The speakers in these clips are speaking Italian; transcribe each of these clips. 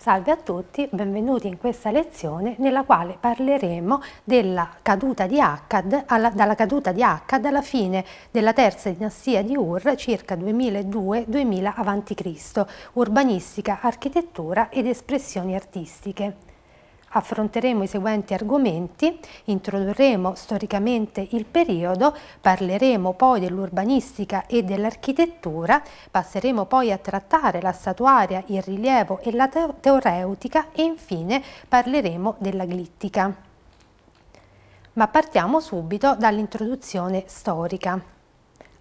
Salve a tutti, benvenuti in questa lezione nella quale parleremo della caduta di Akkad, alla, dalla caduta di Akkad alla fine della terza dinastia di Ur, circa 2002-2000 a.C., urbanistica, architettura ed espressioni artistiche affronteremo i seguenti argomenti, introdurremo storicamente il periodo, parleremo poi dell'urbanistica e dell'architettura, passeremo poi a trattare la statuaria, il rilievo e la teoreutica e infine parleremo della glittica. Ma partiamo subito dall'introduzione storica.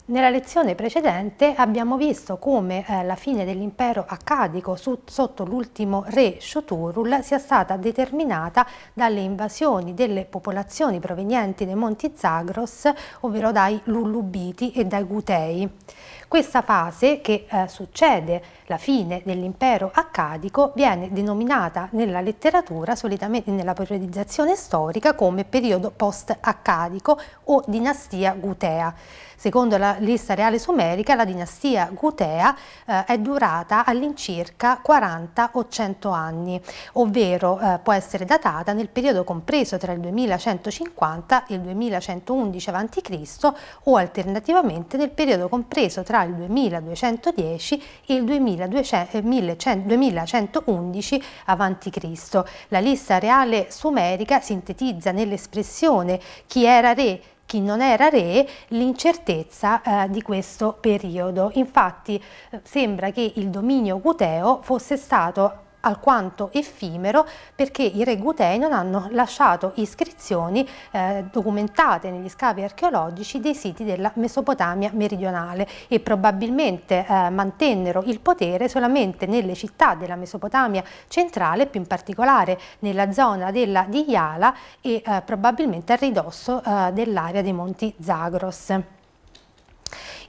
Nella lezione precedente abbiamo visto come eh, la fine dell'impero accadico su, sotto l'ultimo re Shoturul sia stata determinata dalle invasioni delle popolazioni provenienti dai monti Zagros, ovvero dai Lullubiti e dai Gutei. Questa fase, che eh, succede la fine dell'impero accadico, viene denominata nella letteratura, solitamente nella periodizzazione storica, come periodo post-accadico o dinastia gutea. Secondo la lista reale sumerica, la dinastia Gutea eh, è durata all'incirca 40 o 100 anni, ovvero eh, può essere datata nel periodo compreso tra il 2150 e il 2111 a.C. o alternativamente nel periodo compreso tra il 2210 e il 2111 a.C. La lista reale sumerica sintetizza nell'espressione chi era re chi non era re l'incertezza eh, di questo periodo. Infatti eh, sembra che il dominio guteo fosse stato alquanto effimero perché i re Gutei non hanno lasciato iscrizioni eh, documentate negli scavi archeologici dei siti della Mesopotamia meridionale e probabilmente eh, mantennero il potere solamente nelle città della Mesopotamia centrale, più in particolare nella zona della Diyala e eh, probabilmente a ridosso eh, dell'area dei monti Zagros.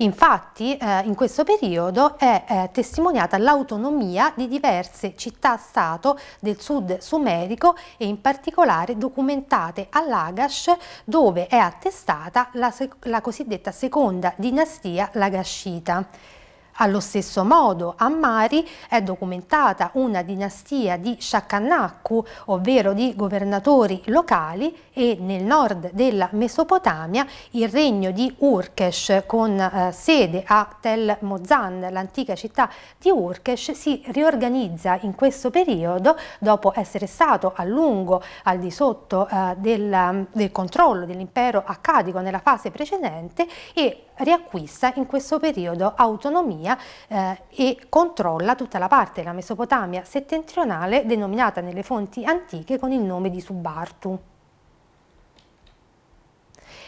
Infatti eh, in questo periodo è eh, testimoniata l'autonomia di diverse città-stato del sud sumerico e in particolare documentate a Lagash dove è attestata la, la cosiddetta seconda dinastia Lagashita. Allo stesso modo a Mari è documentata una dinastia di Shakannaku, ovvero di governatori locali, e nel nord della Mesopotamia il regno di Urkesh con eh, sede a Tel Mozan, l'antica città di Urkesh, si riorganizza in questo periodo dopo essere stato a lungo al di sotto eh, del, del controllo dell'impero accadico nella fase precedente e riacquista in questo periodo autonomia eh, e controlla tutta la parte della Mesopotamia settentrionale denominata nelle fonti antiche con il nome di Subartu.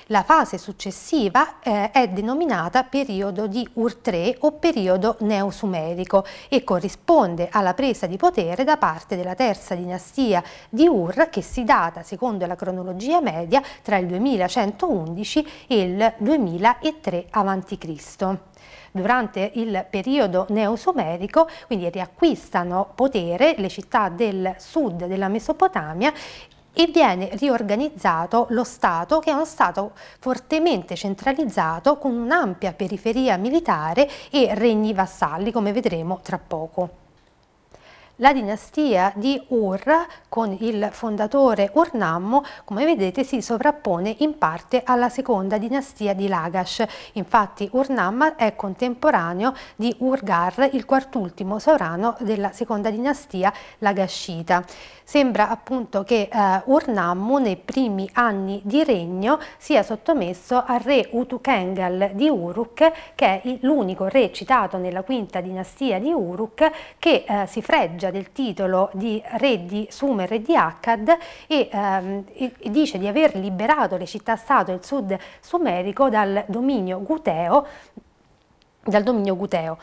La fase successiva eh, è denominata periodo di Ur III o periodo neosumerico e corrisponde alla presa di potere da parte della terza dinastia di Ur che si data secondo la cronologia media tra il 2111 e il 2003 a.C. Durante il periodo neosumerico, quindi riacquistano potere le città del sud della Mesopotamia e viene riorganizzato lo Stato che è uno Stato fortemente centralizzato con un'ampia periferia militare e regni vassalli come vedremo tra poco. La dinastia di Ur con il fondatore Urnammu, come vedete, si sovrappone in parte alla seconda dinastia di Lagash. Infatti Urnam è contemporaneo di Urgar, il quartultimo sovrano della seconda dinastia Lagashita. Sembra appunto che eh, Urnammu nei primi anni di regno sia sottomesso al re Utukengal di Uruk, che è l'unico re citato nella quinta dinastia di Uruk, che eh, si freggia privilegia del titolo di re di Sumer e di Akkad e, ehm, e dice di aver liberato le città-stato del sud sumerico dal dominio guteo, dal dominio guteo.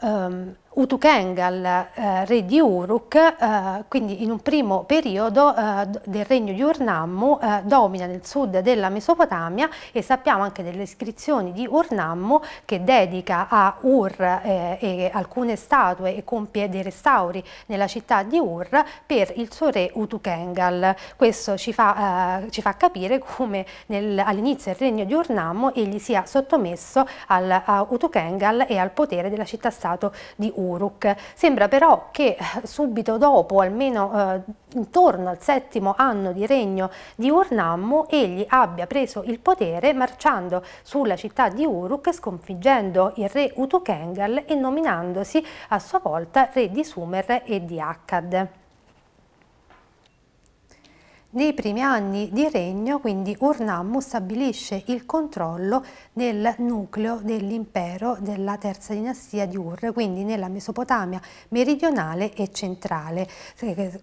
Um, Utukengal, eh, re di Uruk, eh, quindi in un primo periodo eh, del regno di Urnammu, eh, domina nel sud della Mesopotamia e sappiamo anche delle iscrizioni di Urnammu che dedica a Ur eh, alcune statue e compie dei restauri nella città di Ur per il suo re Utukengal. Questo ci fa, eh, ci fa capire come all'inizio del regno di Urnammu egli sia sottomesso al, a Utukengal e al potere della città-stato di Ur. Uruk. Sembra però che eh, subito dopo, almeno eh, intorno al settimo anno di regno di Urnammu, egli abbia preso il potere marciando sulla città di Uruk, sconfiggendo il re Utukengal e nominandosi a sua volta re di Sumer e di Akkad. Nei primi anni di regno, quindi Urnammu stabilisce il controllo del nucleo dell'impero della terza dinastia di Ur, quindi nella Mesopotamia meridionale e centrale.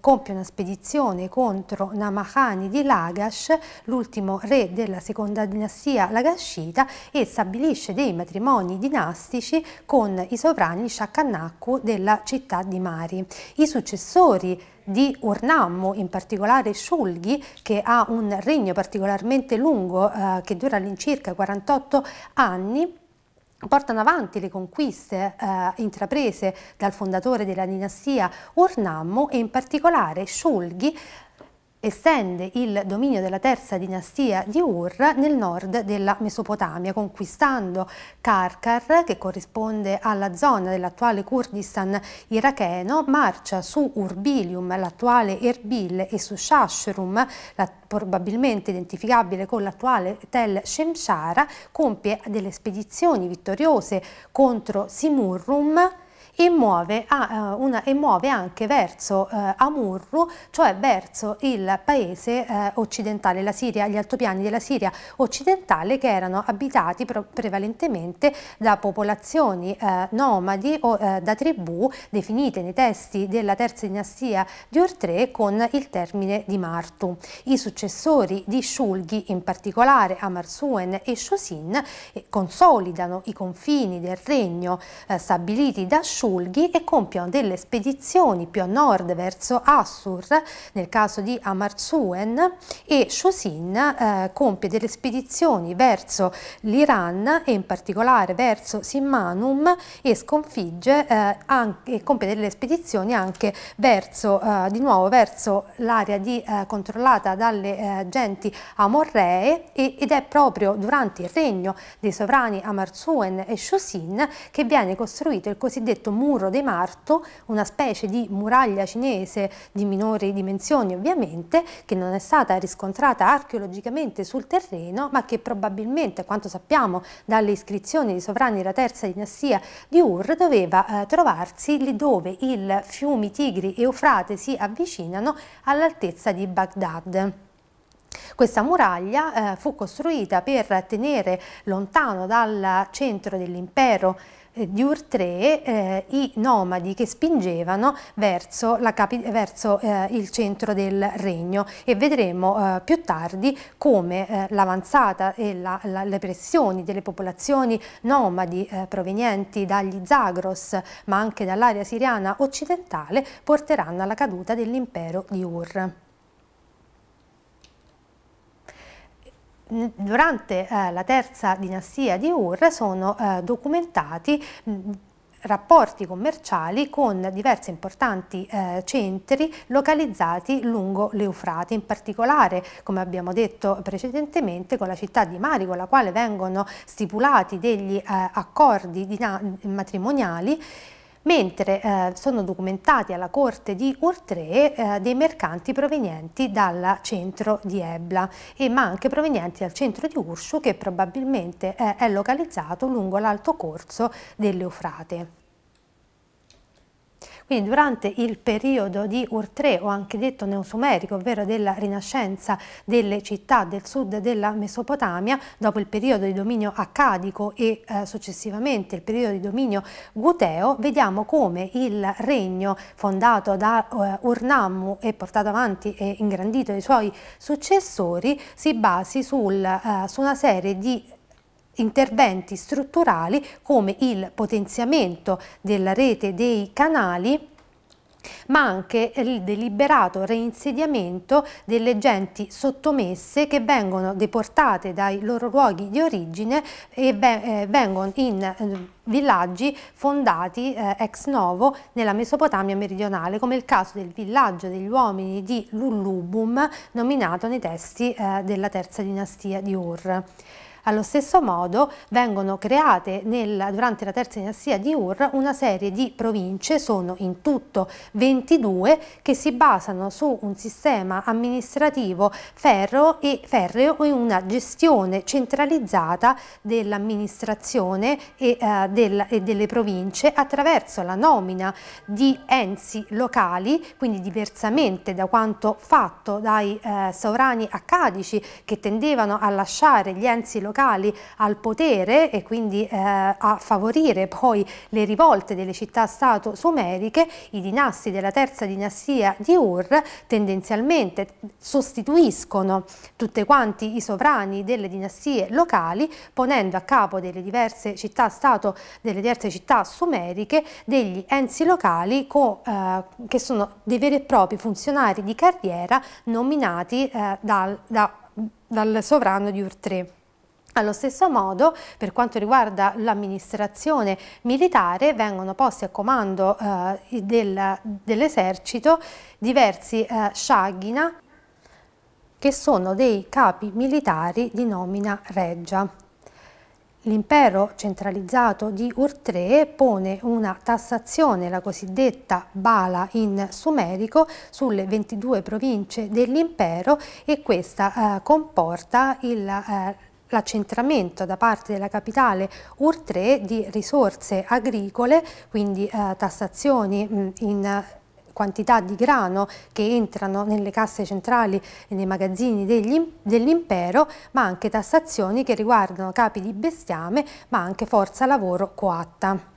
Compie una spedizione contro Namahani di Lagash, l'ultimo re della seconda dinastia Lagashita, e stabilisce dei matrimoni dinastici con i sovrani Shakannaku della città di Mari. I successori di Urnammu, in particolare Shulgi, che ha un regno particolarmente lungo eh, che dura all'incirca 48 anni, portano avanti le conquiste eh, intraprese dal fondatore della dinastia Urnammu e in particolare Shulgi estende il dominio della terza dinastia di Ur nel nord della Mesopotamia, conquistando Karkar, che corrisponde alla zona dell'attuale Kurdistan iracheno, marcia su Urbilium, l'attuale Erbil, e su Shashrum, la, probabilmente identificabile con l'attuale Tel Shemshara, compie delle spedizioni vittoriose contro Simurrum, e muove, a, uh, una, e muove anche verso uh, Amurru, cioè verso il paese uh, occidentale, la Siria, gli altopiani della Siria occidentale che erano abitati prevalentemente da popolazioni nomadi o da tribù definite nei testi della terza dinastia di Urtre con il termine di Martu. I successori di Shulgi, in particolare Amarsuen e Shusin, eh, consolidano i confini del regno stabiliti da Shulgi Shulgi e compiono delle spedizioni più a nord verso Assur, nel caso di Amarsuen, e Shusin eh, compie delle spedizioni verso l'Iran e in particolare verso Simmanum e sconfigge eh, anche, e compie delle spedizioni anche verso, eh, di nuovo verso l'area eh, controllata dalle eh, genti amorree e, ed è proprio durante il regno dei sovrani Amarsuen e Shusin che viene costruito il cosiddetto muro dei Marto, una specie di muraglia cinese di minori dimensioni ovviamente, che non è stata riscontrata archeologicamente sul terreno, ma che probabilmente, a quanto sappiamo dalle iscrizioni di sovrani della terza dinastia di Ur, doveva eh, trovarsi lì dove i fiumi Tigri e Eufrate si avvicinano all'altezza di Baghdad. Questa muraglia eh, fu costruita per tenere lontano dal centro dell'impero di Urtre eh, i nomadi che spingevano verso, verso eh, il centro del regno e vedremo eh, più tardi come eh, l'avanzata e la, la, le pressioni delle popolazioni nomadi eh, provenienti dagli Zagros ma anche dall'area siriana occidentale porteranno alla caduta dell'impero di Ur. Durante eh, la terza dinastia di Ur sono eh, documentati rapporti commerciali con diversi importanti eh, centri localizzati lungo l'Eufrate, in particolare, come abbiamo detto precedentemente, con la città di Mari, con la quale vengono stipulati degli eh, accordi matrimoniali mentre eh, sono documentati alla corte di Urtre eh, dei mercanti provenienti dal centro di Ebla, e, ma anche provenienti dal centro di Urshu che probabilmente eh, è localizzato lungo l'alto corso dell'Eufrate. Quindi durante il periodo di Urtre, o anche detto neosumerico, ovvero della rinascenza delle città del sud della Mesopotamia, dopo il periodo di dominio accadico e eh, successivamente il periodo di dominio guteo, vediamo come il regno fondato da uh, Urnammu e portato avanti e ingrandito dai suoi successori si basi sul, uh, su una serie di interventi strutturali come il potenziamento della rete dei canali ma anche il deliberato reinsediamento delle genti sottomesse che vengono deportate dai loro luoghi di origine e eh, vengono in eh, villaggi fondati eh, ex novo nella Mesopotamia meridionale, come il caso del villaggio degli uomini di Lullubum, nominato nei testi della terza dinastia di Ur. Allo stesso modo vengono create nel, durante la terza dinastia di Ur una serie di province, sono in tutto 22, che si basano su un sistema amministrativo ferro e, ferreo e una gestione centralizzata dell'amministrazione e, eh, del, e delle province attraverso la nomina di enzi locali, quindi diversamente da quanto fatto dai eh, sovrani accadici che tendevano a lasciare gli enzi locali locali al potere e quindi eh, a favorire poi le rivolte delle città-stato sumeriche, i dinasti della terza dinastia di Ur tendenzialmente sostituiscono tutti quanti i sovrani delle dinastie locali ponendo a capo delle diverse città-stato delle diverse città sumeriche degli enzi locali eh, che sono dei veri e propri funzionari di carriera nominati eh, dal, da, dal sovrano di Ur III. Allo stesso modo, per quanto riguarda l'amministrazione militare, vengono posti a comando eh, del, dell'esercito diversi eh, shaghina, che sono dei capi militari di nomina reggia. L'impero centralizzato di Urtre pone una tassazione, la cosiddetta bala in sumerico, sulle 22 province dell'impero e questa eh, comporta il eh, l'accentramento da parte della capitale Urtre di risorse agricole, quindi eh, tassazioni mh, in quantità di grano che entrano nelle casse centrali e nei magazzini dell'impero, ma anche tassazioni che riguardano capi di bestiame, ma anche forza lavoro coatta.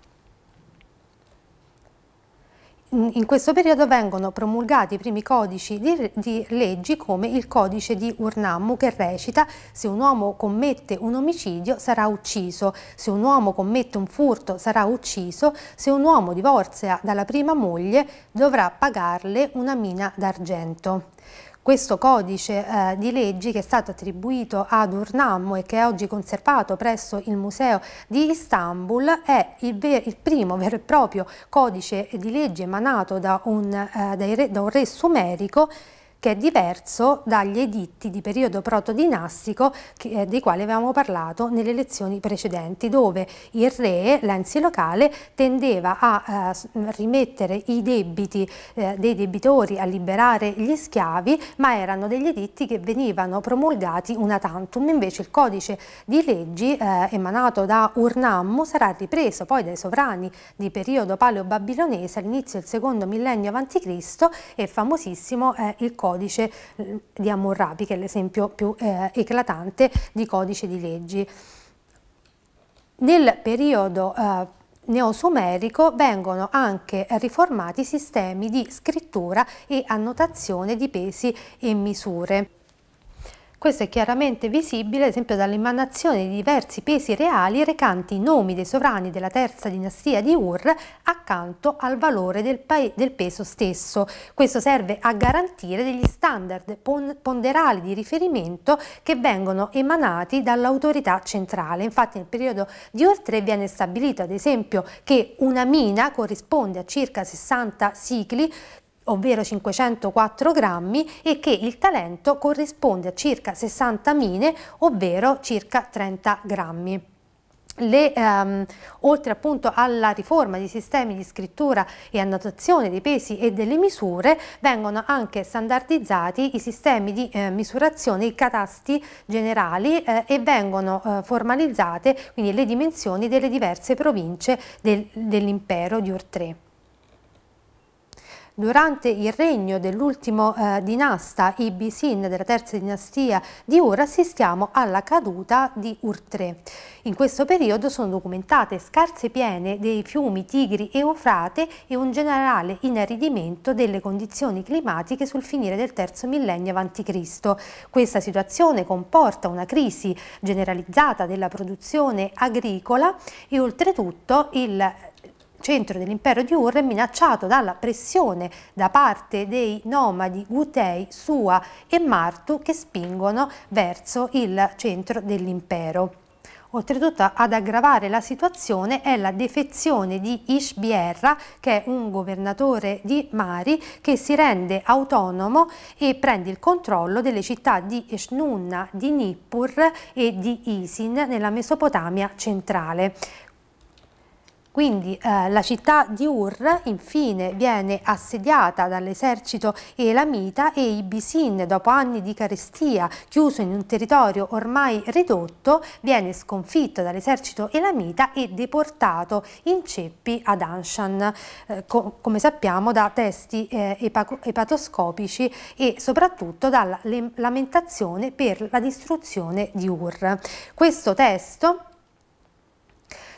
In questo periodo vengono promulgati i primi codici di, di, leggi come il codice di Urnammu che recita se un uomo commette un omicidio sarà ucciso, se un uomo commette un furto sarà ucciso, se un uomo divorzia dalla prima moglie dovrà pagarle una mina d'argento. Questo codice eh, di leggi che è stato attribuito ad Urnammo e che è oggi conservato presso il Museo di Istanbul è il, il primo vero e proprio codice di leggi emanato da un, eh, da un re sumerico che è diverso dagli editti di periodo protodinastico che, eh, dei quali avevamo parlato nelle lezioni precedenti, dove il re, l'ensi locale, tendeva a eh, rimettere i debiti eh, dei debitori, a liberare gli schiavi, ma erano degli editti che venivano promulgati una tantum. Invece il codice di leggi eh, emanato da Urnammu sarà ripreso poi dai sovrani di periodo paleo-babilonese all'inizio del secondo millennio a.C. e famosissimo è il codice codice eh, di Hammurabi, che è l'esempio più eh, eclatante di codice di leggi. Nel periodo eh, neosumerico vengono anche riformati sistemi di scrittura e annotazione di pesi e misure. Questo è chiaramente visibile ad esempio dall'emanazione di diversi pesi reali recanti i nomi dei sovrani della terza dinastia di Ur accanto al valore del, del peso stesso. Questo serve a garantire degli standard pon ponderali di riferimento che vengono emanati dall'autorità centrale. Infatti nel periodo di Ur 3 viene stabilito ad esempio che una mina corrisponde a circa 60 cicli ovvero 504 grammi e che il talento corrisponde a circa 60 mine ovvero circa 30 grammi. Le, um, oltre appunto alla riforma di sistemi di scrittura e annotazione dei pesi e delle misure vengono anche standardizzati i sistemi di eh, misurazione, i catasti generali eh, e vengono eh, formalizzate quindi le dimensioni delle diverse province del, dell'impero di Urtre. Durante il regno dell'ultimo eh, dinasta Ibisin della terza dinastia di Ur assistiamo alla caduta di Ur III. In questo periodo sono documentate scarse piene dei fiumi Tigri e Eufrate e un generale inaridimento delle condizioni climatiche sul finire del terzo millennio a.C. Questa situazione comporta una crisi generalizzata della produzione agricola e oltretutto il centro dell'impero di Ur è minacciato dalla pressione da parte dei nomadi Gutei, Sua e Martu che spingono verso il centro dell'impero. Oltretutto ad aggravare la situazione è la defezione di Ishbierra, che è un governatore di Mari, che si rende autonomo e prende il controllo delle città di Eshnunna, di Nippur e di Isin nella Mesopotamia centrale. Quindi eh, la città di Ur infine viene assediata dall'esercito elamita e Ibisin, dopo anni di carestia, chiuso in un territorio ormai ridotto, viene sconfitto dall'esercito elamita e deportato in ceppi ad Anshan, eh, co come sappiamo da testi eh, epatoscopici e soprattutto dalla lamentazione per la distruzione di Ur. Questo testo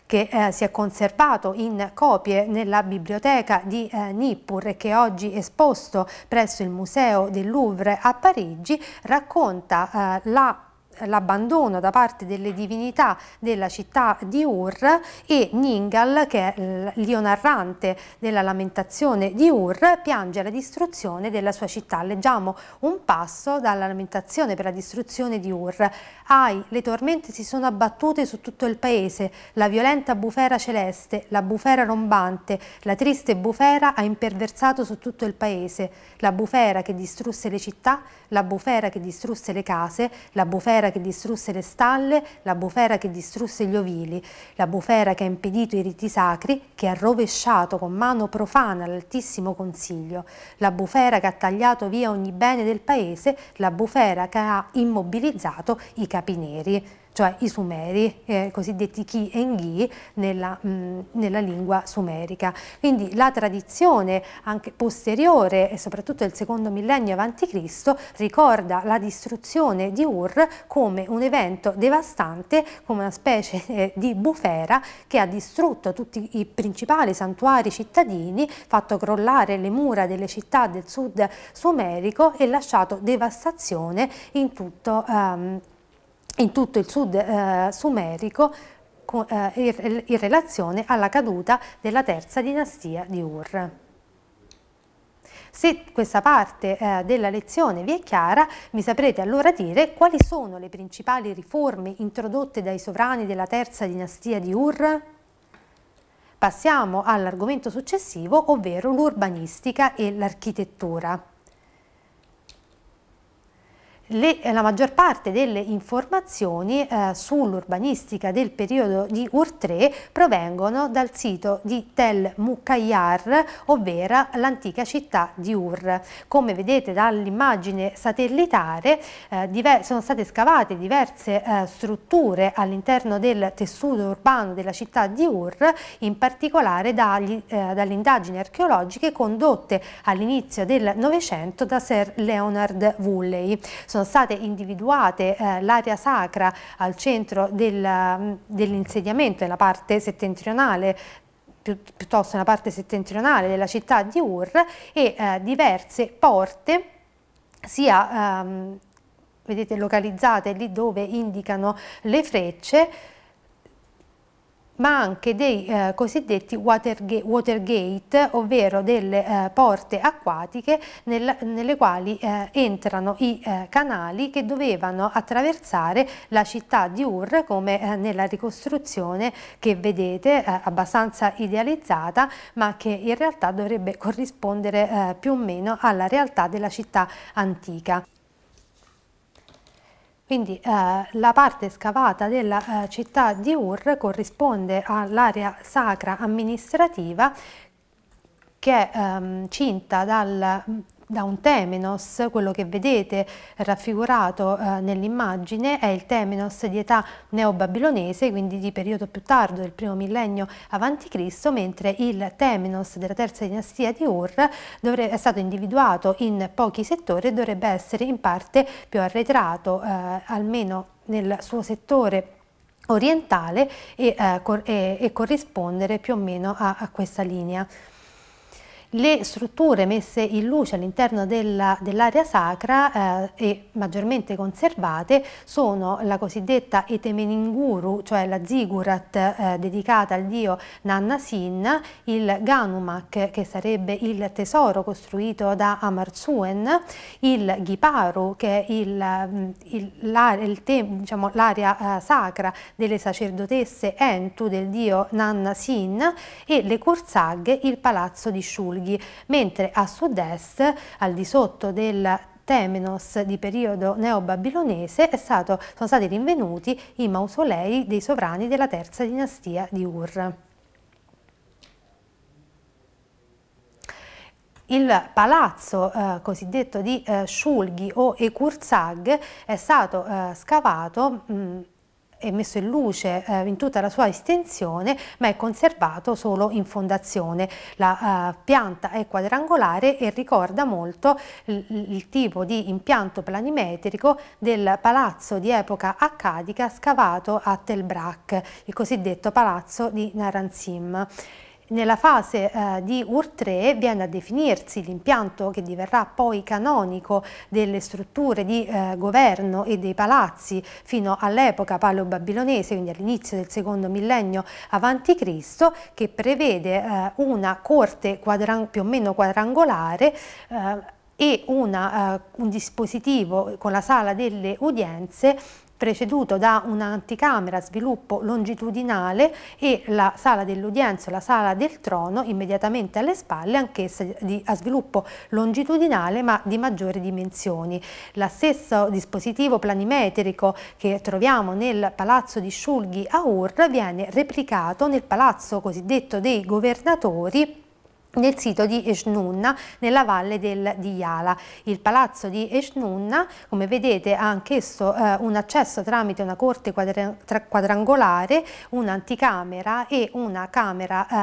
che eh, si è conservato in copie nella biblioteca di eh, Nippur e che oggi è esposto presso il Museo del Louvre a Parigi, racconta eh, la l'abbandono da parte delle divinità della città di Ur e Ningal, che è l'io narrante della lamentazione di Ur, piange la distruzione della sua città. Leggiamo un passo dalla lamentazione per la distruzione di Ur. Ai, le tormente si sono abbattute su tutto il paese, la violenta bufera celeste, la bufera rombante, la triste bufera ha imperversato su tutto il paese, la bufera che distrusse le città, la bufera che distrusse le case, la bufera che distrusse le stalle, la bufera che distrusse gli ovili, la bufera che ha impedito i riti sacri, che ha rovesciato con mano profana l'altissimo consiglio, la bufera che ha tagliato via ogni bene del paese, la bufera che ha immobilizzato i capi neri cioè i sumeri, eh, cosiddetti Ki e Ngi, nella, mh, nella, lingua sumerica. Quindi la tradizione anche posteriore e soprattutto del secondo millennio a.C. ricorda la distruzione di Ur come un evento devastante, come una specie eh, di bufera che ha distrutto tutti i principali santuari cittadini, fatto crollare le mura delle città del sud sumerico e lasciato devastazione in tutto um, in tutto il sud eh, sumerico eh, in relazione alla caduta della terza dinastia di Ur. Se questa parte eh, della lezione vi è chiara, mi saprete allora dire quali sono le principali riforme introdotte dai sovrani della terza dinastia di Ur? Passiamo all'argomento successivo, ovvero l'urbanistica e l'architettura. Le, la maggior parte delle informazioni eh, sull'urbanistica del periodo di Urtre provengono dal sito di Tel Mukayyar, ovvero l'antica città di Ur. Come vedete dall'immagine satellitare eh, sono state scavate diverse eh, strutture all'interno del tessuto urbano della città di Ur, in particolare eh, dalle indagini archeologiche condotte all'inizio del Novecento da Sir Leonard Woolley sono state individuate eh, l'area sacra al centro del, mm, dell'insediamento nella parte settentrionale pi piuttosto nella parte settentrionale della città di Ur e eh, diverse porte sia ehm, vedete localizzate lì dove indicano le frecce ma anche dei eh, cosiddetti watergate, watergate, ovvero delle eh, porte acquatiche nel, nelle quali eh, entrano i eh, canali che dovevano attraversare la città di Ur come eh, nella ricostruzione che vedete eh, abbastanza idealizzata ma che in realtà dovrebbe corrispondere più o meno alla realtà della città antica. Quindi eh, la parte scavata della eh, città di Ur corrisponde all'area sacra amministrativa che è ehm, cinta dal da un temenos, quello che vedete raffigurato eh, nell'immagine è il temenos di età neobabilonese, quindi di periodo più tardo del primo millennio a.C., mentre il temenos della terza dinastia di Ur è stato individuato in pochi settori e dovrebbe essere in parte più arretrato, eh, almeno nel suo settore orientale e, eh, cor e, e corrispondere più o meno a, a questa linea. Le strutture messe in luce all'interno dell'area dell sacra eh, e maggiormente conservate sono la cosiddetta Etemeninguru, cioè la zigurat eh, dedicata al dio Nannasin, il Ganumak, che sarebbe il tesoro costruito da Amarzuen, il Giparu, che è mm, l'area diciamo, eh, sacra delle sacerdotesse Entu del dio Nannasin e le Kurzag, il palazzo di Shulgi lunghi, mentre a sud-est, al di sotto del Temenos di periodo neobabilonese sono stati rinvenuti i mausolei dei sovrani della terza dinastia di Ur. Il palazzo eh, cosiddetto di eh, Shulgi o Ekurzag è stato eh, scavato mh, è messo in luce eh, in tutta la sua estensione ma è conservato solo in fondazione. La eh, pianta è quadrangolare e ricorda molto il, tipo di impianto planimetrico del palazzo di epoca accadica scavato a Tel Brak, il cosiddetto palazzo di Naranzim. Nella fase eh, di UR3 viene a definirsi l'impianto che diverrà poi canonico delle strutture di eh, governo e dei palazzi fino all'epoca paleo-babilonese, quindi all'inizio del secondo millennio avanti Cristo, che prevede eh, una corte più o meno quadrangolare eh, e una, uh, un dispositivo con la sala delle udienze preceduto da un'anticamera sviluppo longitudinale e la sala dell'udienza, la sala del trono immediatamente alle spalle, anch'essa a sviluppo longitudinale ma di maggiori dimensioni. Lo stesso dispositivo planimetrico che troviamo nel palazzo di Shulgi a Ur viene replicato nel palazzo cosiddetto dei governatori nel sito di Eshnunna nella valle del Diyala. Il palazzo di Eshnunna, come vedete, ha anch'esso eh, un accesso tramite una corte quadrangolare, un'anticamera e una camera, eh,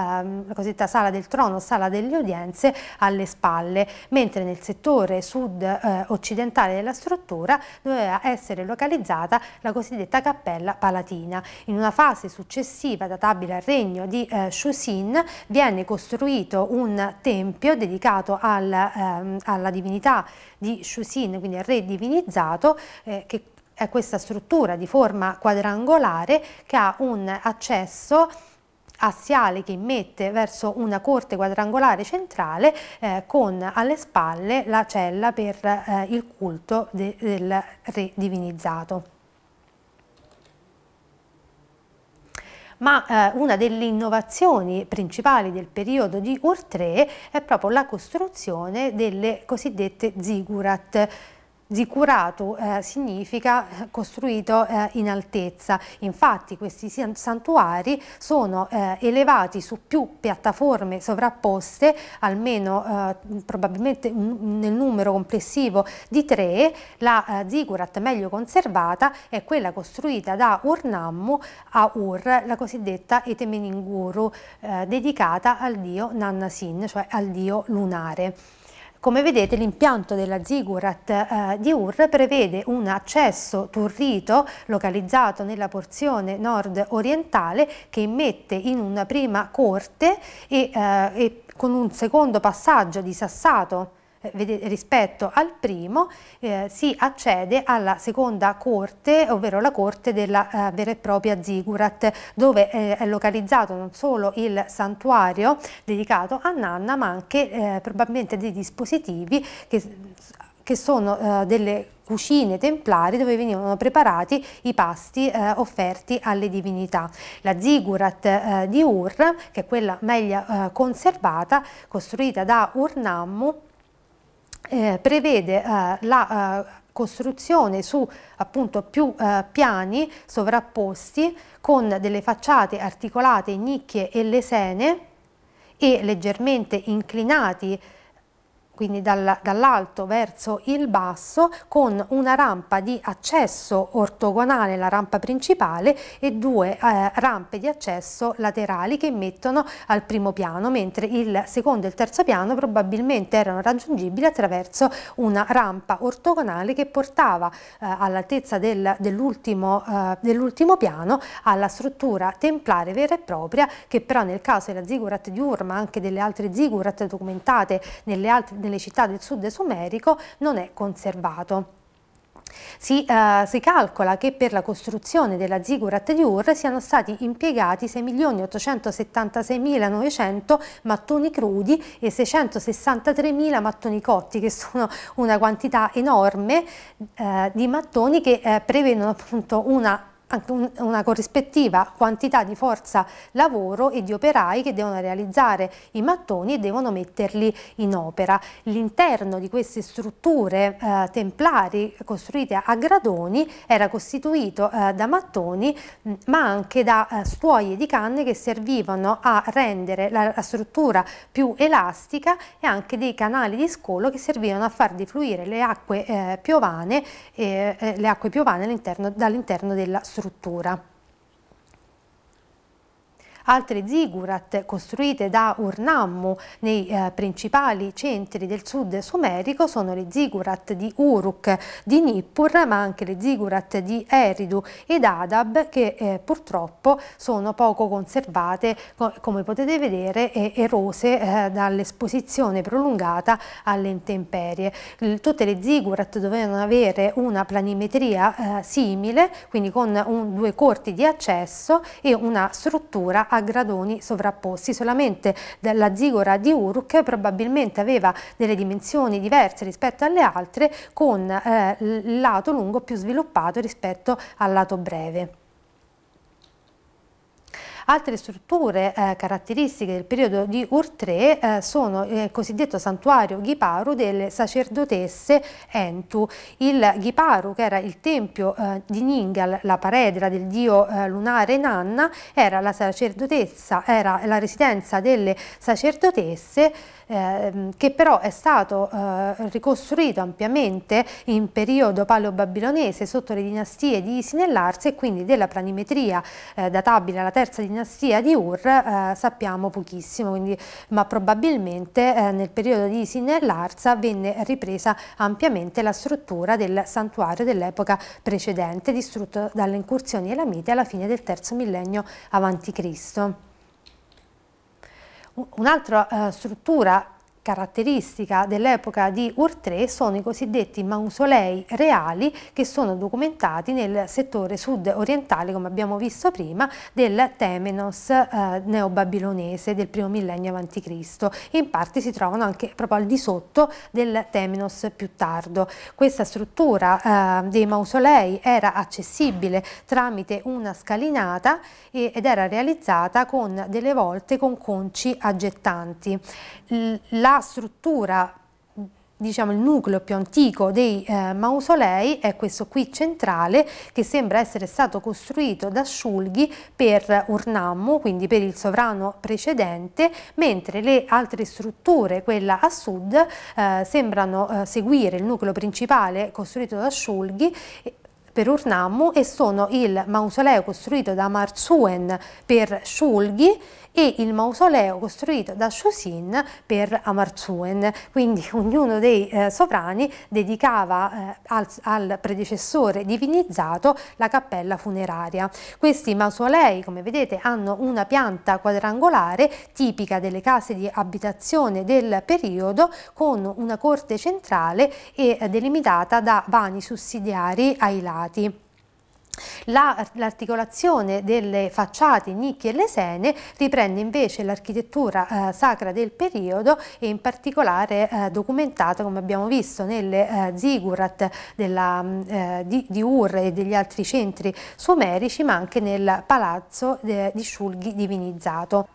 la cosiddetta sala del trono, sala delle udienze alle spalle, mentre nel settore sud-occidentale eh, della struttura doveva essere localizzata la cosiddetta cappella palatina. In una fase successiva, databile al regno di eh, Shusin, viene costruito un un tempio dedicato al, ehm, alla divinità di Shusin, quindi al re divinizzato, eh, che è questa struttura di forma quadrangolare che ha un accesso assiale che immette verso una corte quadrangolare centrale eh, con alle spalle la cella per eh, il culto de del re divinizzato. Ma eh, una delle innovazioni principali del periodo di Ur-3 è proprio la costruzione delle cosiddette zigurat, Zicurato eh, significa eh, costruito eh, in altezza, infatti questi santuari sono eh, elevati su più piattaforme sovrapposte, almeno eh, probabilmente nel numero complessivo di tre, la eh, Zigurat meglio conservata è quella costruita da Urnammu a Ur, la cosiddetta Etemeninguru, dedicata al dio Nannasin, cioè al dio lunare. Come vedete l'impianto della Zigurat eh, di Ur prevede un accesso turrito localizzato nella porzione nord-orientale che immette in una prima corte e, eh, e con un secondo passaggio di sassato rispetto al primo eh, si accede alla seconda corte, ovvero la corte della eh, vera e propria Zigurat, dove eh, è localizzato non solo il santuario dedicato a Nanna, ma anche eh, probabilmente dei dispositivi che, che sono eh, delle cucine templari dove venivano preparati i pasti eh, offerti alle divinità. La zigurat eh, di Ur, che è quella meglio eh, conservata, costruita da Urnammu, eh, prevede eh, la eh, costruzione su appunto più eh, piani sovrapposti con delle facciate articolate in nicchie e lesene e leggermente inclinati quindi dal, dall'alto verso il basso con una rampa di accesso ortogonale, la rampa principale e due eh, rampe di accesso laterali che mettono al primo piano mentre il secondo e il terzo piano probabilmente erano raggiungibili attraverso una rampa ortogonale che portava eh, all'altezza del, dell'ultimo eh, dell piano alla struttura templare vera e propria che però nel caso della zigurat di Ur ma anche delle altre zigurat documentate nelle altre nelle città del sud sumerico non è conservato. Si, eh, si, calcola che per la costruzione della zigurat di Ur siano stati impiegati 6.876.900 mattoni crudi e 663.000 mattoni cotti, che sono una quantità enorme eh, di mattoni che eh, prevedono appunto una una corrispettiva quantità di forza lavoro e di operai che devono realizzare i mattoni e devono metterli in opera. L'interno di queste strutture eh, templari costruite a gradoni era costituito eh, da mattoni ma anche da eh, stuoie di canne che servivano a rendere la, la, struttura più elastica e anche dei canali di scolo che servivano a far defluire le acque eh, piovane, eh, le acque piovane dall'interno della struttura struttura. Altre zigurat costruite da Urnammu nei eh, principali centri del sud sumerico sono le zigurat di Uruk di Nippur ma anche le zigurat di Eridu ed Adab che eh, purtroppo sono poco conservate co come potete vedere e erose eh, dall'esposizione prolungata alle intemperie. L tutte le zigurat dovevano avere una planimetria eh, simile quindi con un, due corti di accesso e una struttura a gradoni sovrapposti, solamente la zigora di Uruk probabilmente aveva delle dimensioni diverse rispetto alle altre con eh, il lato lungo più sviluppato rispetto al lato breve. Altre strutture eh, caratteristiche del periodo di Ur III eh, sono il cosiddetto santuario Ghiparu delle sacerdotesse Entu. Il Ghiparu, che era il tempio eh, di Ningal, la paredra del dio eh, lunare Nanna, era la era la residenza delle sacerdotesse eh, che però è stato eh, ricostruito ampiamente in periodo paleo-babilonese sotto le dinastie di Isin e Lars e quindi della planimetria eh, databile alla terza dinastia di Ur eh, sappiamo pochissimo, quindi, ma probabilmente eh, nel periodo di Isin e Lars venne ripresa ampiamente la struttura del santuario dell'epoca precedente distrutto dalle incursioni elamite alla fine del terzo millennio a.C. Un'altra uh, struttura caratteristica dell'epoca di Ur-3 sono i cosiddetti mausolei reali che sono documentati nel settore sud-orientale, come abbiamo visto prima, del Temenos eh, neobabilonese del primo millennio a.C. In parte si trovano anche proprio al di sotto del Temenos più tardo. Questa struttura eh, dei mausolei era accessibile tramite una scalinata ed era realizzata con delle volte con conci aggettanti. La struttura diciamo il nucleo più antico dei eh, mausolei è questo qui centrale che sembra essere stato costruito da Shulgi per Urnammu, quindi per il sovrano precedente, mentre le altre strutture, quella a sud, eh, sembrano eh, seguire il nucleo principale costruito da Shulgi per Urnammu e sono il mausoleo costruito da Marzuen per Shulgi e il mausoleo costruito da Shusin per Amartsuen. Quindi ognuno dei eh, sovrani dedicava eh, al, al, predecessore divinizzato la cappella funeraria. Questi mausolei, come vedete, hanno una pianta quadrangolare tipica delle case di abitazione del periodo con una corte centrale e eh, delimitata da vani sussidiari ai lati. L'articolazione la, delle facciate nicchie e lesene riprende invece l'architettura eh, sacra del periodo e in particolare eh, documentata come abbiamo visto nelle eh, zigurat della, mm, eh, di, di, Ur e degli altri centri sumerici ma anche nel palazzo de, di Shulgi divinizzato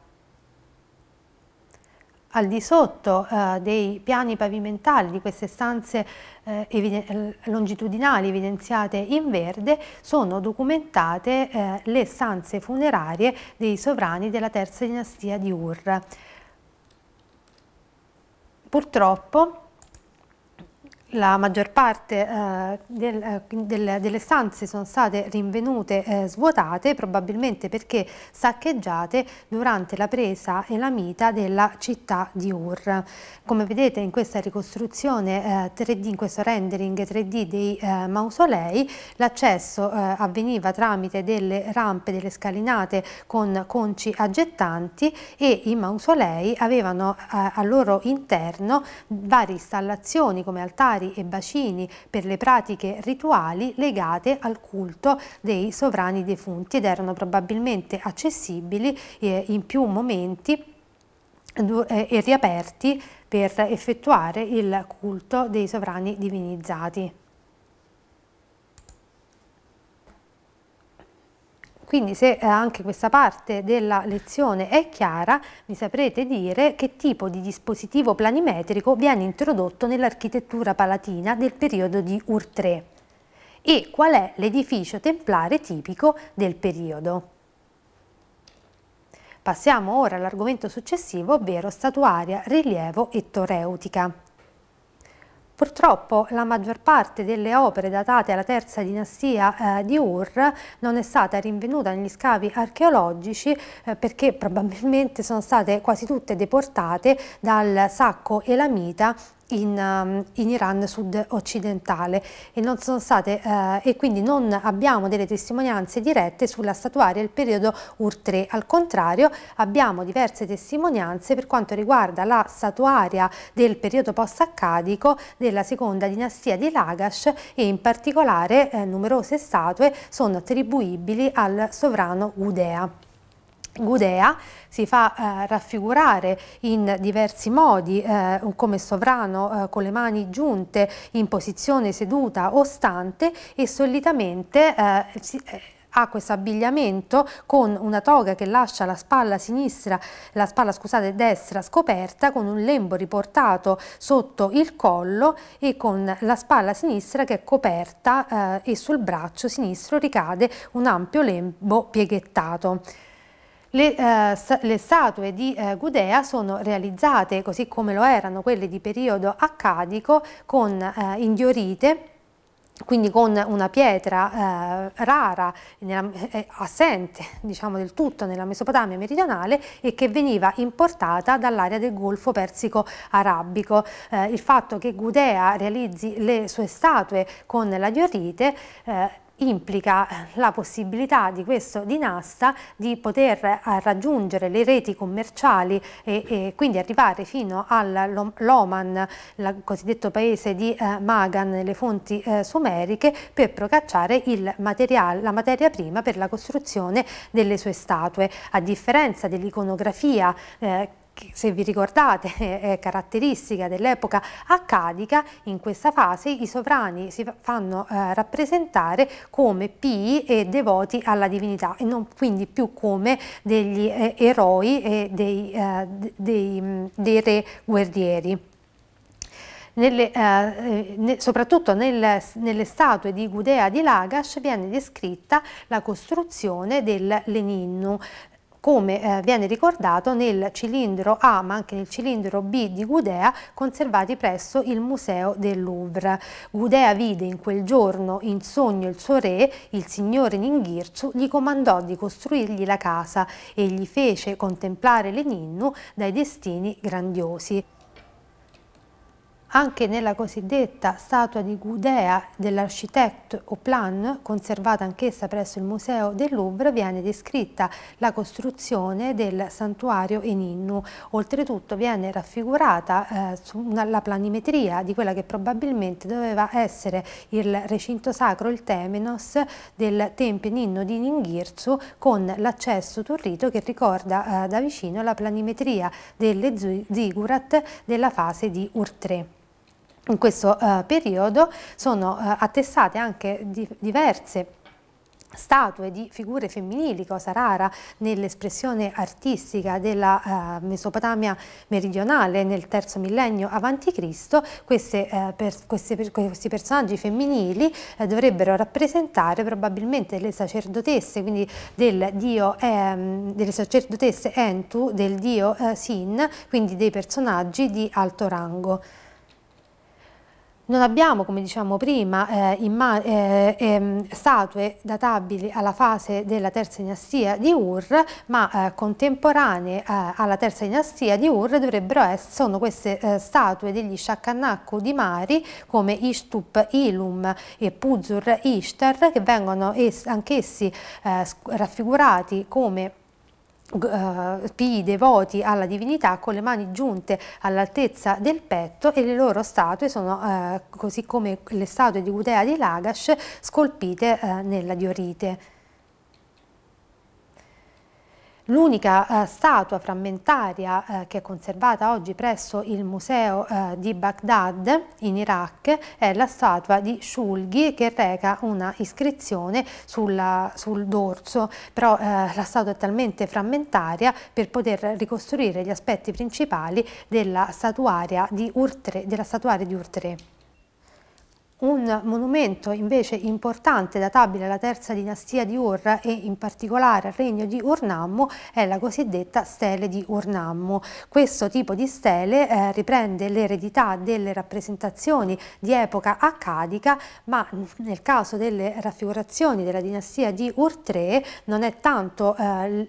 al di sotto eh, dei piani pavimentali di queste stanze eh, eviden longitudinali evidenziate in verde sono documentate eh, le stanze funerarie dei sovrani della terza dinastia di Ur. Purtroppo la maggior parte eh, del, eh, del, delle stanze sono state rinvenute eh, svuotate probabilmente perché saccheggiate durante la presa elamita della città di Ur. Come vedete in questa ricostruzione 3D, eh, in questo rendering 3D dei eh, mausolei, l'accesso eh, avveniva tramite delle rampe, delle scalinate con conci aggettanti e i mausolei avevano al loro interno varie installazioni come altari santuari e bacini per le pratiche rituali legate al culto dei sovrani defunti ed erano probabilmente accessibili eh, in più momenti eh, e riaperti per effettuare il culto dei sovrani divinizzati. Quindi se eh, anche questa parte della lezione è chiara, mi saprete dire che tipo di dispositivo planimetrico viene introdotto nell'architettura palatina del periodo di Ur III e qual è l'edificio templare tipico del periodo. Passiamo ora all'argomento successivo, ovvero statuaria, rilievo e toreutica. Purtroppo la maggior parte delle opere datate alla terza dinastia eh, di Ur non è stata rinvenuta negli scavi archeologici eh, perché probabilmente sono state quasi tutte deportate dal sacco elamita in, um, in, Iran sud-occidentale e, eh, e quindi non abbiamo delle testimonianze dirette sulla statuaria del periodo Ur III. Al contrario abbiamo diverse testimonianze per quanto riguarda la statuaria del periodo post-accadico della seconda dinastia di Lagash e in particolare eh, numerose statue sono attribuibili al sovrano Gudea. Gudea si fa eh, raffigurare in diversi modi eh, come sovrano eh, con le mani giunte in posizione seduta o stante e solitamente eh, si, eh, ha questo abbigliamento con una toga che lascia la spalla sinistra, la spalla scusate destra scoperta con un lembo riportato sotto il collo e con la spalla sinistra che è coperta eh, e sul braccio sinistro ricade un ampio lembo pieghettato. Le, eh, le, statue di eh, Gudea sono realizzate così come lo erano quelle di periodo accadico con eh, indiorite quindi con una pietra eh, rara, nella, eh, assente diciamo del tutto nella Mesopotamia meridionale e che veniva importata dall'area del Golfo Persico Arabico. Eh, il fatto che Gudea realizzi le sue statue con la diorite implica la possibilità di questo dinasta di poter eh, raggiungere le reti commerciali e, e quindi arrivare fino all'Oman, il cosiddetto paese di eh, Magan, nelle fonti eh, sumeriche, per procacciare la materia prima per la costruzione delle sue statue. A differenza dell'iconografia eh, se vi ricordate è caratteristica dell'epoca accadica, in questa fase i sovrani si fanno eh, rappresentare come pii e devoti alla divinità e non quindi più come degli eh, eroi e dei, eh, dei, dei re guerrieri. Nelle, eh, ne, soprattutto nel, nelle statue di Gudea di Lagash viene descritta la costruzione del Leninnu, come eh, viene ricordato nel cilindro A ma anche nel cilindro B di Gudea conservati presso il museo del Louvre. Gudea vide in quel giorno in sogno il suo re, il signore Ninghirzu, gli comandò di costruirgli la casa e gli fece contemplare Leninnu dai destini grandiosi. Anche nella cosiddetta statua di Gudea dell'architetto Oplan, conservata anch'essa presso il Museo del Louvre, viene descritta la costruzione del santuario Eninnu. Oltretutto viene raffigurata eh, la planimetria di quella che probabilmente doveva essere il recinto sacro, il Temenos, del Tempio Ninno di Ninghirzu con l'accesso turrito che ricorda eh, da vicino la planimetria delle zigurat della fase di Urtre in questo uh, periodo sono uh, attestate anche di diverse statue di figure femminili, cosa rara nell'espressione artistica della uh, Mesopotamia meridionale nel terzo millennio a.C., uh, per, per, questi personaggi femminili uh, dovrebbero rappresentare probabilmente le sacerdotesse, quindi del dio, ehm, delle sacerdotesse Entu, del dio Sin, quindi dei personaggi di alto rango. Non abbiamo, come diciamo prima, eh, eh, eh, statue databili alla fase della terza dinastia di Ur, ma eh, contemporanee eh, alla terza dinastia di Ur dovrebbero essere, sono queste eh, statue degli Shakannaku di Mari come Ishtup Ilum e Puzur Ishtar che vengono anch'essi raffigurati come Uh, pii devoti alla divinità con le mani giunte all'altezza del petto e le loro statue sono uh, così come le statue di Gudea di Lagash scolpite uh, nella diorite. L'unica eh, statua frammentaria eh, che è conservata oggi presso il museo eh, di Baghdad in Iraq è la statua di Shulgi che reca una iscrizione sulla, sul dorso, però eh, la statua è talmente frammentaria per poter ricostruire gli aspetti principali della statuaria di Urtre. Della statuaria di Urtre. Un monumento invece importante databile alla terza dinastia di Ur e in particolare al regno di Urnammu è la cosiddetta stele di Urnammu. Questo tipo di stele eh, riprende l'eredità delle rappresentazioni di epoca accadica ma nel caso delle raffigurazioni della dinastia di Ur III non è tanto, eh,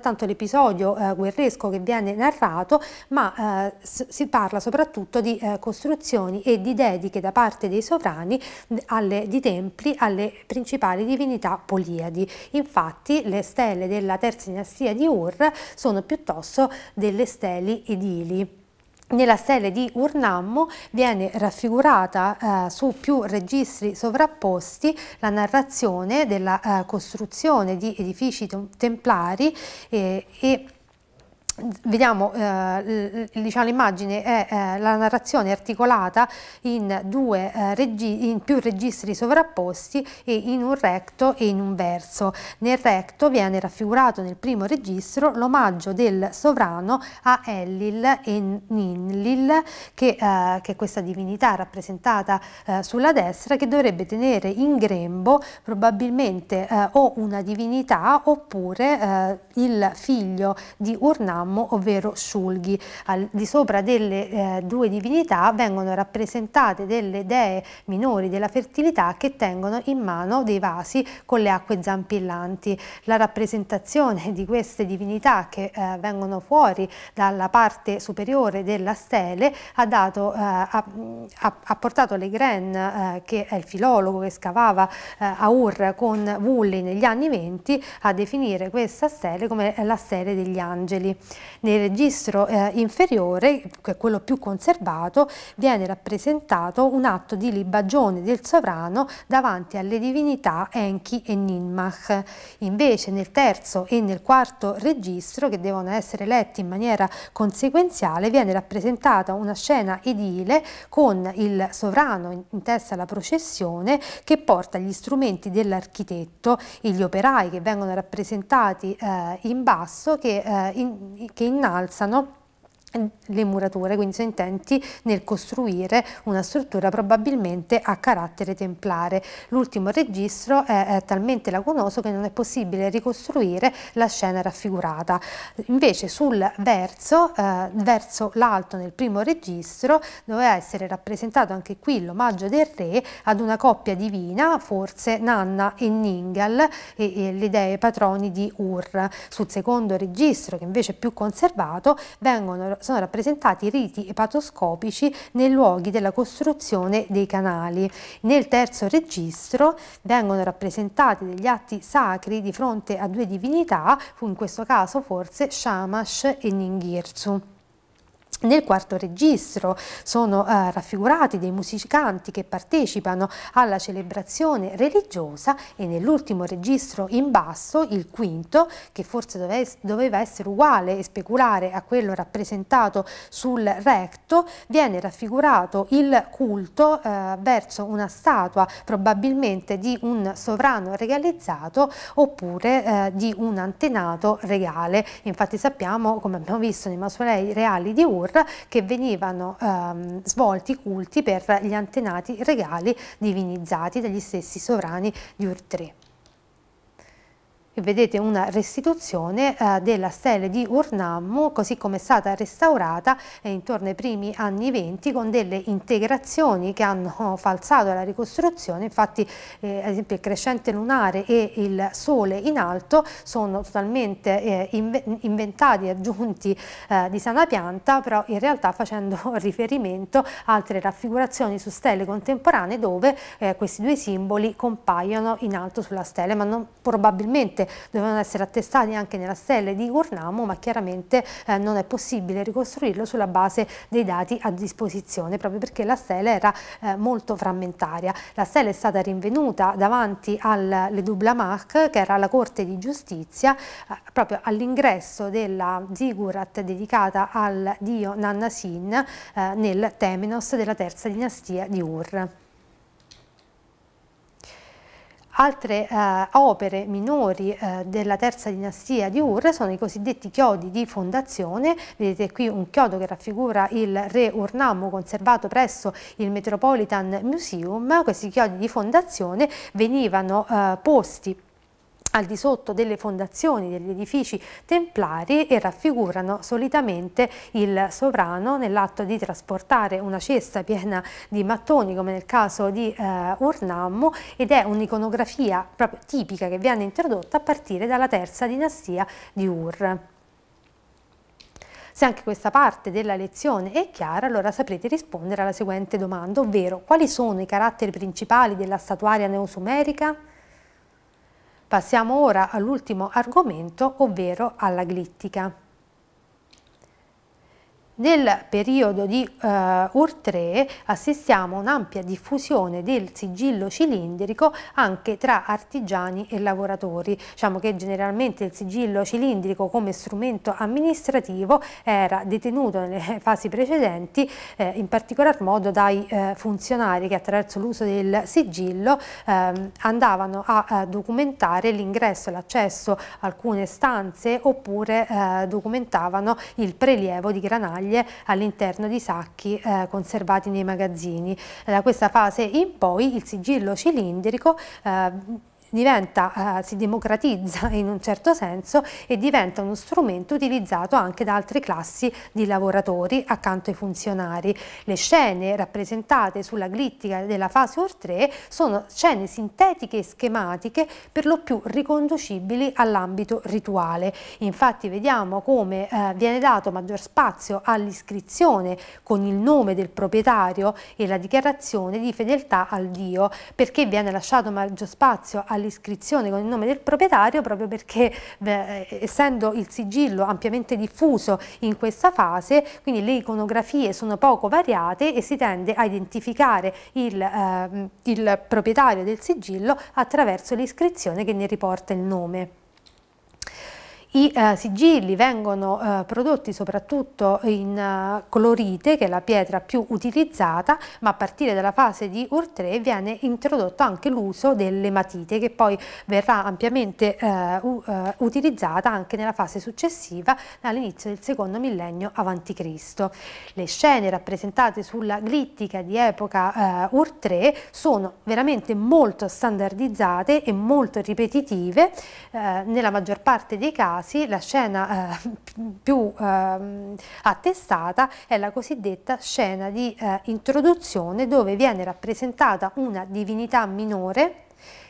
tanto l'episodio eh, guerresco che viene narrato ma eh, si parla soprattutto di eh, costruzioni e di dediche da parte dei sovrani alle, di templi alle principali divinità poliadi. Infatti le stelle della terza dinastia di Ur sono piuttosto delle stelle edili. Nella stele di Urnammo viene raffigurata eh, su più registri sovrapposti la narrazione della eh, costruzione di edifici templari eh, e Vediamo, eh, diciamo, l'immagine è eh, la narrazione articolata in, due, eh, in più registri sovrapposti e in un recto e in un verso. Nel recto viene raffigurato nel primo registro l'omaggio del sovrano a Ellil e Ninlil, che, eh, che è questa divinità rappresentata eh, sulla destra, che dovrebbe tenere in grembo probabilmente eh, o una divinità oppure il figlio di Urnam Sammo, ovvero Shulgi. Al di sopra delle eh, due divinità vengono rappresentate delle dee minori della fertilità che tengono in mano dei vasi con le acque zampillanti. La rappresentazione di queste divinità che eh, vengono fuori dalla parte superiore della stele ha, dato, eh, ha, ha, portato Legren, eh, che è il filologo che scavava eh, a Ur con Woolley negli anni 20, a definire questa stele come la stele degli angeli. Nel registro eh, inferiore, che è quello più conservato, viene rappresentato un atto di libagione del sovrano davanti alle divinità Enki e Ninmach. Invece nel terzo e nel quarto registro, che devono essere letti in maniera conseguenziale, viene rappresentata una scena edile con il sovrano in testa alla processione che porta gli strumenti dell'architetto e gli operai che vengono rappresentati eh, in basso che, eh, in, che innalzano le murature, quindi sono intenti nel costruire una struttura probabilmente a carattere templare. L'ultimo registro è, è, talmente lacunoso che non è possibile ricostruire la scena raffigurata. Invece sul verso, eh, verso l'alto nel primo registro, doveva essere rappresentato anche qui l'omaggio del re ad una coppia divina, forse Nanna e Ningal, e, e le dee patroni di Ur. Sul secondo registro, che invece è più conservato, vengono sono rappresentati riti epatoscopici nei luoghi della costruzione dei canali. Nel terzo registro vengono rappresentati degli atti sacri di fronte a due divinità, in questo caso forse Shamash e Ningirsu. Nel quarto registro sono eh, raffigurati dei musicanti che partecipano alla celebrazione religiosa e nell'ultimo registro in basso, il quinto, che forse dove, doveva essere uguale e speculare a quello rappresentato sul recto, viene raffigurato il culto eh, verso una statua probabilmente di un sovrano regalizzato oppure eh, di un antenato regale. Infatti sappiamo, come abbiamo visto nei mausolei reali di Ur, che venivano ehm, svolti culti per gli antenati regali divinizzati dagli stessi sovrani di Ur III. Qui vedete una restituzione eh, della stele di Urnammu così come è stata restaurata eh, intorno ai primi anni 20 con delle integrazioni che hanno falsato la ricostruzione, infatti eh, ad esempio il crescente lunare e il sole in alto sono totalmente eh, inventati e aggiunti eh, di sana pianta, però in realtà facendo riferimento a altre raffigurazioni su stelle contemporanee dove eh, questi due simboli compaiono in alto sulla stella, ma non, probabilmente dovevano essere attestati anche nella stella di Gurnamo, ma chiaramente eh, non è possibile ricostruirlo sulla base dei dati a disposizione, proprio perché la stella era eh, molto frammentaria. La stella è stata rinvenuta davanti al Dublamac, che era la corte di giustizia, eh, proprio all'ingresso della zigurat dedicata al dio Nannasin eh, nel Temenos della terza dinastia di Ur. Altre eh, opere minori eh, della terza dinastia di Ur sono i cosiddetti chiodi di fondazione, vedete qui un chiodo che raffigura il re Urnammu conservato presso il Metropolitan Museum, questi chiodi di fondazione venivano eh, posti al di sotto delle fondazioni degli edifici templari e raffigurano solitamente il sovrano nell'atto di trasportare una cesta piena di mattoni come nel caso di eh, Urnammu ed è un'iconografia tipica che viene introdotta a partire dalla terza dinastia di Ur. Se anche questa parte della lezione è chiara, allora saprete rispondere alla seguente domanda, ovvero quali sono i caratteri principali della statuaria neosumerica? Passiamo ora all'ultimo argomento, ovvero alla glittica. Nel periodo di uh, UR3 assistiamo a un'ampia diffusione del sigillo cilindrico anche tra artigiani e lavoratori. Diciamo che generalmente il sigillo cilindrico come strumento amministrativo era detenuto nelle fasi precedenti eh, in particolar modo dai eh, funzionari che attraverso l'uso del sigillo eh, andavano a, a documentare l'ingresso e l'accesso a alcune stanze oppure eh, documentavano il prelievo di granaglie bottiglie all'interno di sacchi eh, conservati nei magazzini. Da questa fase in poi il sigillo cilindrico eh, diventa, eh, si democratizza in un certo senso e diventa uno strumento utilizzato anche da altre classi di lavoratori accanto ai funzionari. Le scene rappresentate sulla glittica della fase OR 3 sono scene sintetiche e schematiche per lo più riconducibili all'ambito rituale. Infatti vediamo come eh, viene dato maggior spazio all'iscrizione con il nome del proprietario e la dichiarazione di fedeltà al Dio, perché viene lasciato maggior spazio all all'iscrizione con il nome del proprietario proprio perché beh, essendo il sigillo ampiamente diffuso in questa fase, quindi le iconografie sono poco variate e si tende a identificare il, eh, il proprietario del sigillo attraverso l'iscrizione che ne riporta il nome. I eh, sigilli vengono eh, prodotti soprattutto in uh, colorite, che è la pietra più utilizzata, ma a partire dalla fase di Ur3 viene introdotto anche l'uso delle matite, che poi verrà ampiamente eh, uh, utilizzata anche nella fase successiva, all'inizio del secondo millennio a.C. Le scene rappresentate sulla glittica di epoca Ur3 sono veramente molto standardizzate e molto ripetitive, nella maggior parte dei casi casi la scena eh, più eh, attestata è la cosiddetta scena di eh, introduzione dove viene rappresentata una divinità minore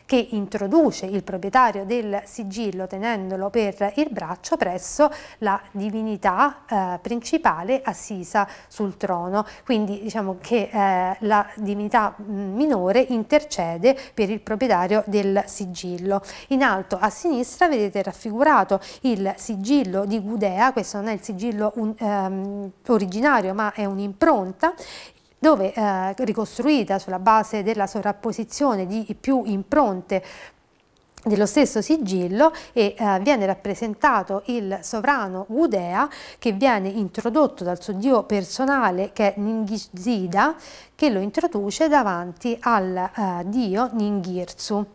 che introduce il proprietario del sigillo tenendolo per il braccio presso la divinità eh, principale assisa sul trono. Quindi diciamo che eh, la divinità mm, minore intercede per il proprietario del sigillo. In alto a sinistra vedete raffigurato il sigillo di Gudea, questo non è il sigillo un, ehm, originario ma è un'impronta dove eh, ricostruita sulla base della sovrapposizione di più impronte dello stesso sigillo e eh, viene rappresentato il sovrano Gudea che viene introdotto dal suo dio personale che è Ningizida che lo introduce davanti al eh, dio Ningirsu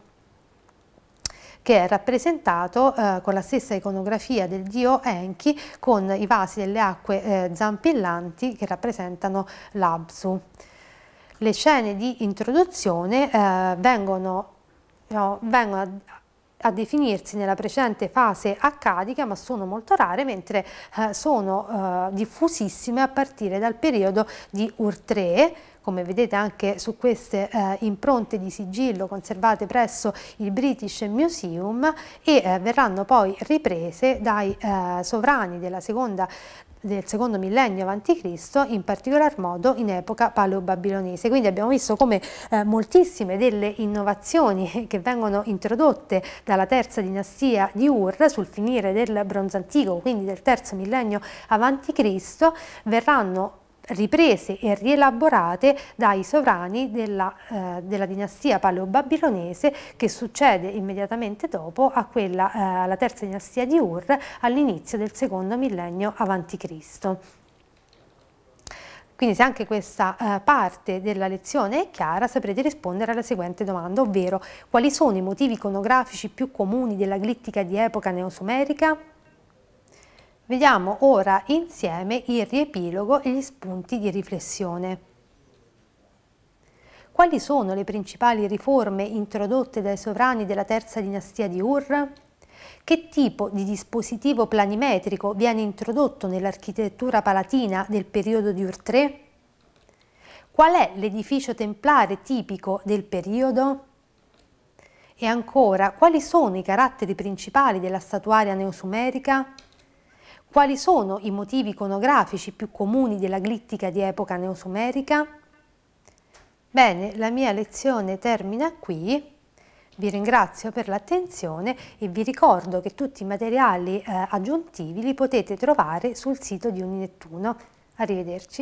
che è rappresentato eh, con la stessa iconografia del dio Enki con i vasi delle acque eh, zampillanti che rappresentano l'Absu. Le scene di introduzione eh, vengono, no, vengono a definirsi nella precedente fase accadica ma sono molto rare mentre eh, sono eh, diffusissime a partire dal periodo di Urtree come vedete anche su queste eh, impronte di sigillo conservate presso il British Museum e eh, verranno poi riprese dai eh, sovrani della seconda del secondo millennio a.C., in particolar modo in epoca paleo-babilonese. Quindi abbiamo visto come eh, moltissime delle innovazioni che vengono introdotte dalla terza dinastia di Ur sul finire del bronzo antico, quindi del terzo millennio a.C., verranno riprese e rielaborate dai sovrani della, eh, della dinastia paleobabilonese che succede immediatamente dopo a quella, eh, alla terza dinastia di Ur all'inizio del secondo millennio a.C. Quindi se anche questa eh, parte della lezione è chiara saprete rispondere alla seguente domanda, ovvero quali sono i motivi iconografici più comuni della glittica di epoca neosumerica? Vediamo ora insieme il riepilogo e gli spunti di riflessione. Quali sono le principali riforme introdotte dai sovrani della terza dinastia di Ur? Che tipo di dispositivo planimetrico viene introdotto nell'architettura palatina del periodo di Ur III? Qual è l'edificio templare tipico del periodo? E ancora, quali sono i caratteri principali della statuaria neosumerica? Quali sono i motivi iconografici più comuni della glittica di epoca neosumerica? Bene, la mia lezione termina qui. Vi ringrazio per l'attenzione e vi ricordo che tutti i materiali eh, aggiuntivi li potete trovare sul sito di Uninettuno. Arrivederci.